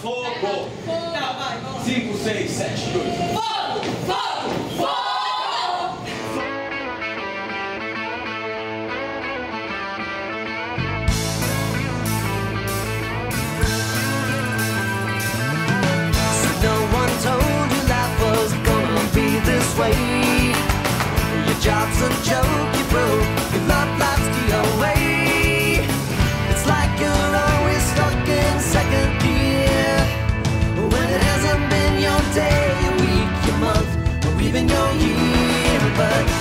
Fogo! Tá, vai, vamos. 5, 6, 7, 8. Fogo! Fogo! Fogo! No one told you life was gonna be this way. Lord.